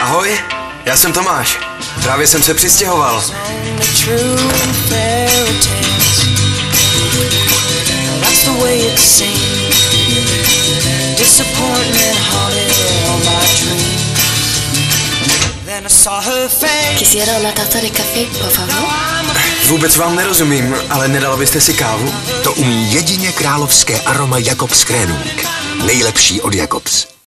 Ahoj, já jsem Tomáš. Právě jsem se přistěhoval. Quisiera una taza de café, por favor. Vůbec vám nerozumím, ale nedala byste si kávu? To umí jedině královské aroma Jakobs Krénung. Nejlepší od Jakobs.